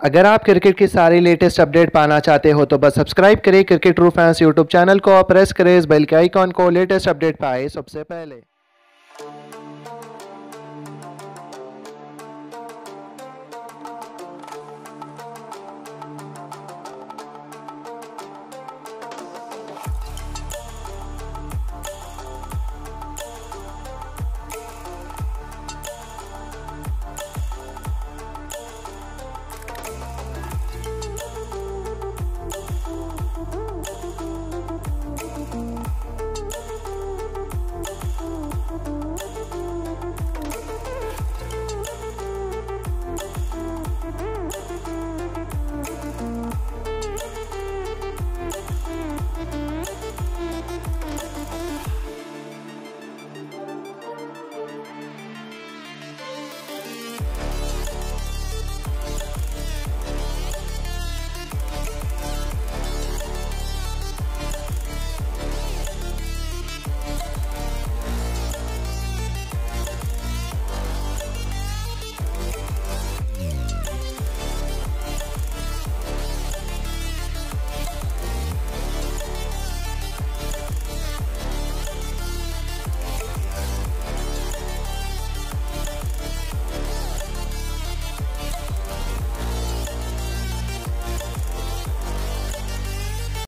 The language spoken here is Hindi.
अगर आप क्रिकेट की सारी लेटेस्ट अपडेट पाना चाहते हो तो बस सब्सक्राइब करें cricket true fans YouTube channel को और प्रेस करें इस बेल के आइकॉन को। लेटेस्ट अपडेट पाए सबसे पहले।